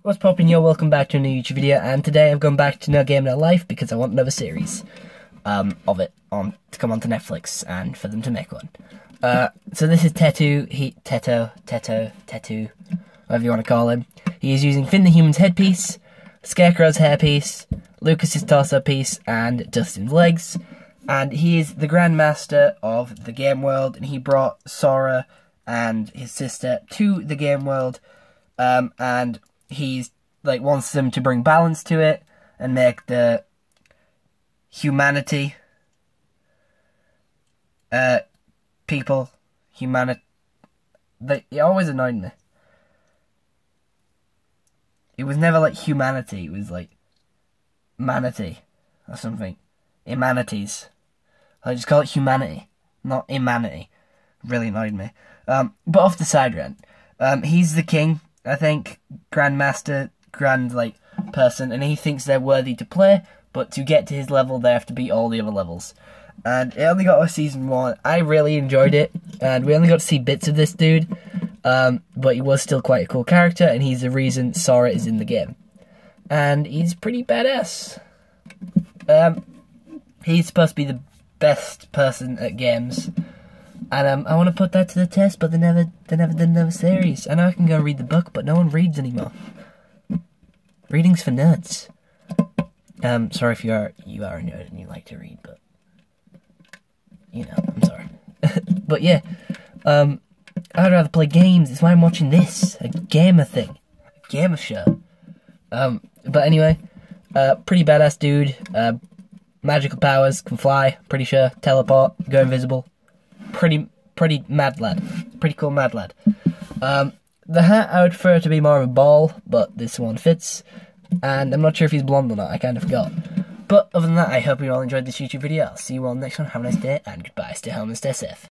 What's poppin', yo? Welcome back to a new YouTube video, and today I've gone back to No Game No Life because I want another series um, of it on to come onto Netflix and for them to make one. Uh, so this is Tetu, he, Teto, Teto, Tetu, whatever you want to call him. He is using Finn the Human's headpiece, Scarecrow's hairpiece, Lucas's torso piece, and Dustin's legs. And he is the Grandmaster of the game world, and he brought Sora and his sister to the game world. Um, and he's like wants them to bring balance to it and make the humanity uh people humanity they it always annoyed me. It was never like humanity it was like manatee or something. Imanities i just call it humanity not imanity really annoyed me. Um but off the side rant. Um he's the king I think, grandmaster, grand like person, and he thinks they're worthy to play. But to get to his level, they have to beat all the other levels. And it only got a season one. I really enjoyed it, and we only got to see bits of this dude. Um, but he was still quite a cool character, and he's the reason Sora is in the game. And he's pretty badass. Um, he's supposed to be the best person at games and um, I want to put that to the test, but they never they never did another series. Know I can go read the book, but no one reads anymore. Reading's for nerds. Um, sorry if you are you are a nerd and you like to read, but you know, I'm sorry. but yeah, um, I'd rather play games. It's why I'm watching this a gamer thing, a gamer show. Um, but anyway, uh, pretty badass dude. Uh, magical powers, can fly. Pretty sure, teleport, go invisible pretty pretty mad lad. Pretty cool mad lad. Um, the hat I would prefer to be more of a ball, but this one fits. And I'm not sure if he's blonde or not, I kind of forgot. But other than that, I hope you all enjoyed this YouTube video. I'll see you all next one. Have a nice day, and goodbye. Stay home and stay safe.